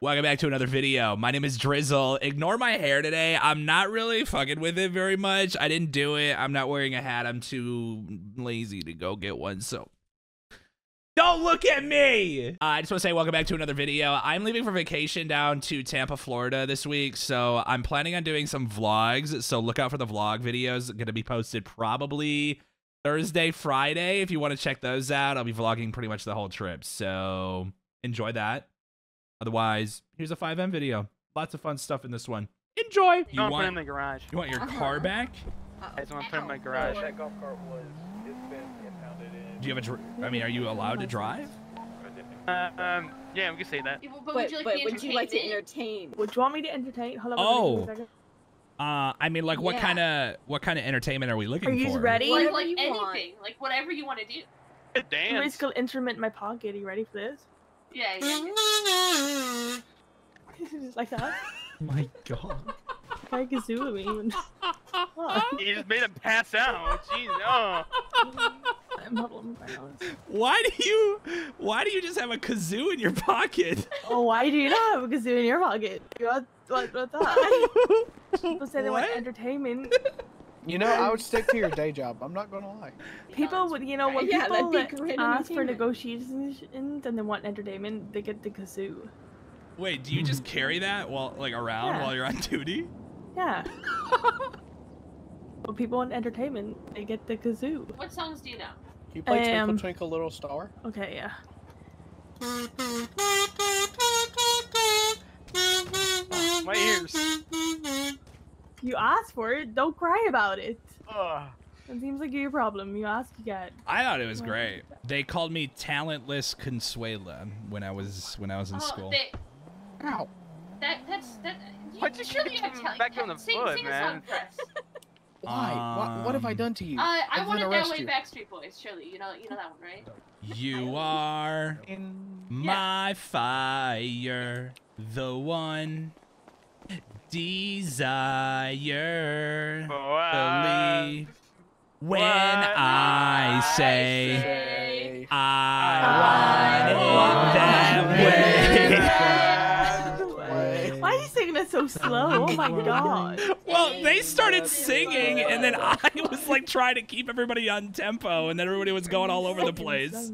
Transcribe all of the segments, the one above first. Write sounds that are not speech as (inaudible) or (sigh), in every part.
Welcome back to another video. My name is Drizzle. Ignore my hair today. I'm not really fucking with it very much. I didn't do it. I'm not wearing a hat. I'm too lazy to go get one. So don't look at me. Uh, I just want to say welcome back to another video. I'm leaving for vacation down to Tampa, Florida this week. So I'm planning on doing some vlogs. So look out for the vlog videos. To be posted probably Thursday, Friday. If you want to check those out, I'll be vlogging pretty much the whole trip. So enjoy that. Otherwise, here's a FiveM video. Lots of fun stuff in this one. Enjoy. You You want to put it in the garage. you want your car back? I just want to put it in my garage. That golf cart was, it's been impounded in. Do you have a? dr- I mean, are you allowed to drive? Uh, um, yeah, we can say that. But, But, would you like but to would you like to entertain? entertain? Would you want me to entertain? Hold on. Oh. wait a second. Uh, I mean, like, what Yeah. kind of what kind of entertainment are we looking for? Are you for? ready? Like, Whatever like you anything, want. like whatever you want to do. Dance. Musical instrument in my pocket. Are you ready for this? Yeah, yeah. (laughs) Just like that. (laughs) My God. Try kazoo me. (laughs) You just made him pass out. Jeez, oh. I'm bubbling my. Why do you? Why do you just have a kazoo in your pocket? Oh, why do you not have a kazoo in your pocket? What? What? What's that? People say they want entertainment. You know, I would stick to your day job. I'm not gonna lie. (laughs) People would, you know, when Yeah, people that'd be that great ask for negotiations and they want entertainment, they get the kazoo. Wait, do you just carry that while like around Yeah. while you're on (laughs) duty? Yeah. (laughs) when people want entertainment, they get the kazoo. What songs do you know? You play Twinkle Um, Twinkle Little Star? Okay, yeah. Oh, my ears. You asked for it, don't cry about it. Ugh. It seems like your problem. You ask, you get. I thought it was great. They called me talentless Consuela when I was when I was in oh, school. They, Ow. that that's that. You, Why'd you surely kick have back on the sing, foot, sing man? a song for us. (laughs) Why? what, what have I Um, done to you? Uh, I Other want than it that way, you? Backstreet Boys. Surely, you know, you know that one, right? You are In- my fire, the one desire. Boy, Believe when what I I say Say- I want it that way. (laughs) Why are you singing it so slow? Oh my god. Well, they started singing, and then I was like trying to keep everybody on tempo, and then everybody was going all over the place.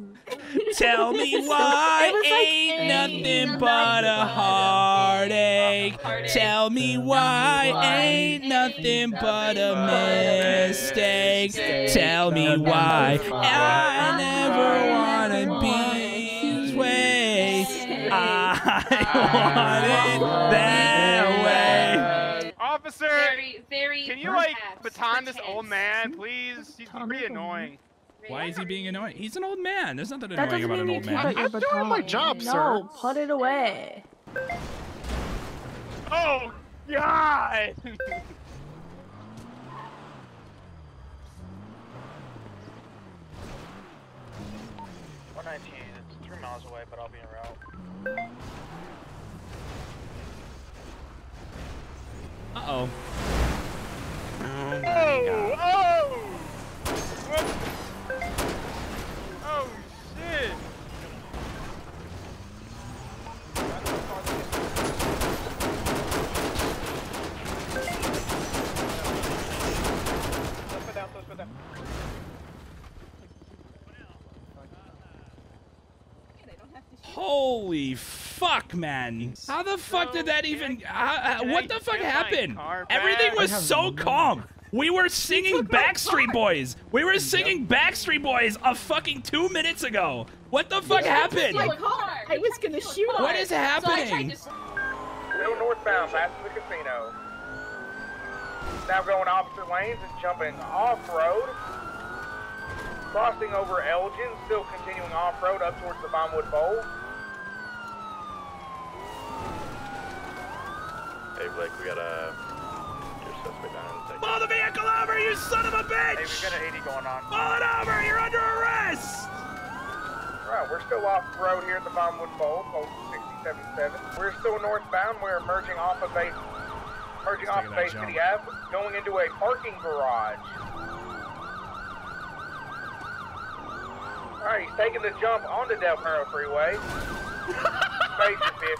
Tell me why It was like- ain't nothing but a heartache. Tell me why ain't nothing but a mistake. Tell me why I never wanna be this way. I want it that way. Officer, Very, very. can you like perhaps, baton this old man, please? He's pretty him. annoying. Why is he being annoying? He's an old man. There's nothing That annoying about an old man. I'm doing my baton. job, no, sir. put it away. Oh God! 119, it's three miles away, but I'll be en route. Uh-oh. Oh! Holy fuck, man. How the fuck did that even... how- how- what I the fuck get happened? Everything was so calm. We were singing Backstreet Boys. We were singing Backstreet Boys a fucking two minutes ago. What the fuck happened? Steal a car. I was gonna shoot car. What is So happening? to Still northbound, passing the casino. Now going opposite lanes and jumping off-road. Crossing over Elgin, still continuing off-road up towards the Vinewood Bowl. Hey Blake, we got a your suspect down in the second. Pull the vehicle over, you son of a Hey, bitch! we got an 80 going on. Pull it over, you're under arrest! Right, we're still off-road here at the Vinewood Bowl, post 677. We're still northbound. We're merging off of Bay, merging off taking of that Bay jump. City Ave, going into a parking garage. Right, he's taking the jump onto Del Perro Freeway. Space (laughs) 50.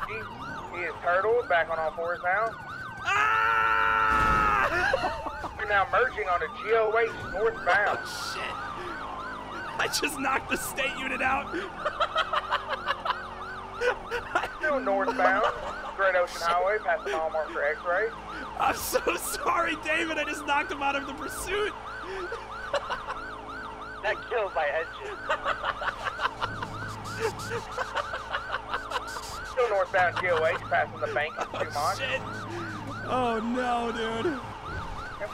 He is turtled, back on all fours now. Ah! You're now merging onto GOH northbound. Oh, shit. I just knocked the state unit out. (laughs) Still northbound. Great Ocean Highway, past the mile marker X-ray. I'm so sorry, David. I just knocked him out of the pursuit. That kills my engine. Still northbound GOH, passing the bank Oh, Dumont. shit. Oh, no, dude. And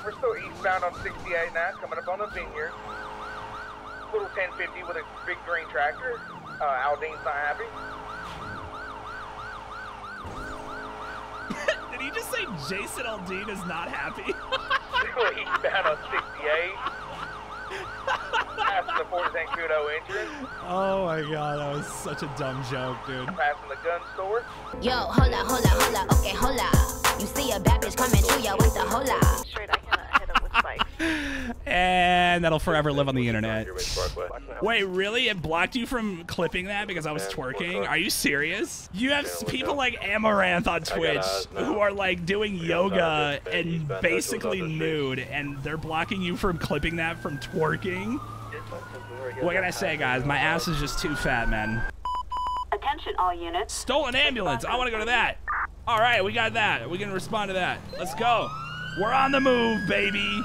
we're still eastbound on 68 now, coming up on the vineyard. Little 1050 with a big green tractor. Uh, Aldine's not happy. (laughs) Did he just say Jason Aldean is not happy? (laughs) Still eastbound on 68. (laughs) Passing the Fort Zancudo entrance. oh my god, that was such a dumb joke, dude. Passing the gun store. Yo, hola, hola, hola, okay, hola. You see a bad bitch coming through, yo, it's a hola. Straight, I cannot hit him with spikes. (laughs) And that'll forever live on the internet. Your way to Parkway. Wait, really? It blocked you from clipping that because I was twerking? Are you serious? You have people like Amouranth on Twitch who are like doing yoga and basically nude, and they're blocking you from clipping that from twerking? What can I say, guys? My ass is just too fat, man. Attention all units. Stolen ambulance. I want to go to that. All right, we got that. We can respond to that. Let's go. We're on the move, baby.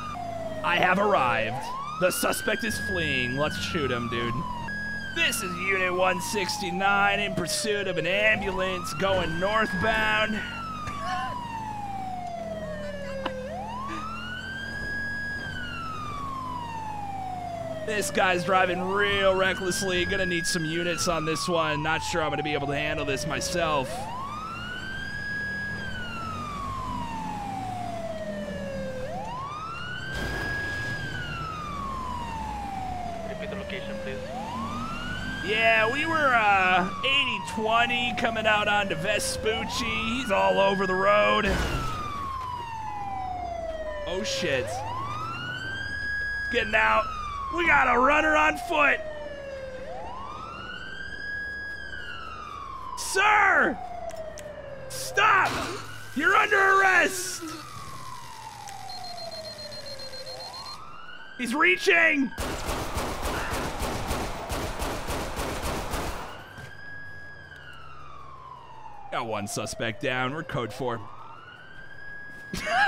I have arrived. The suspect is fleeing. Let's shoot him, dude. This is Unit 169 in pursuit of an ambulance going northbound. This guy's driving real recklessly. Gonna need some units on this one. Not sure I'm gonna be able to handle this myself. Repeat the location, please. Yeah, we were uh 80-20 coming out onto Vespucci. He's all over the road. Oh shit. Getting out. We got a runner on foot. Sir! Stop! You're under arrest! He's reaching! Got one suspect down. We're code four. (laughs)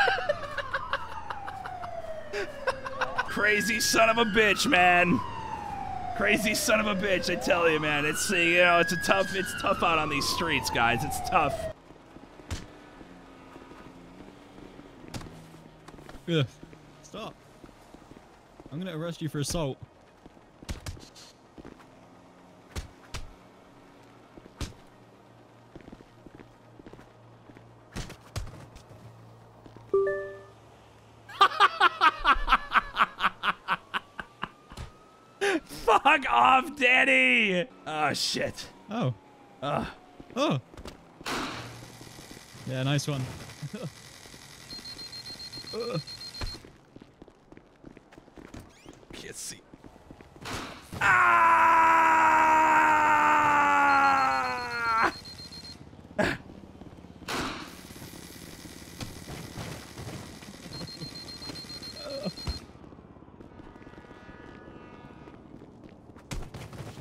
Crazy son of a bitch, man. Crazy son of a bitch, I tell you, man. It's you know, it's a tough, it's tough out on these streets, guys. It's tough. Ugh. Stop. I'm gonna arrest you for assault. Fuck off, Danny. Oh shit. Oh. Uh, Oh. Yeah, nice one. Ugh. (laughs) can't see. Ah!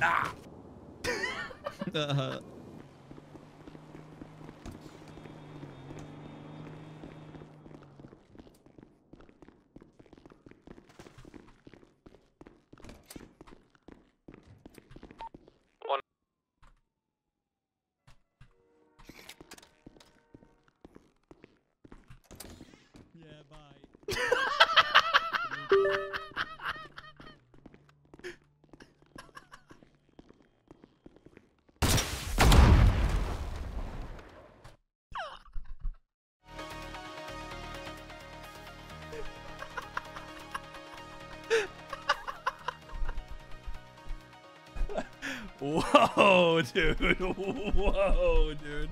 Ah! Uh, yeah, Whoa, (laughs) dude. Whoa, dude.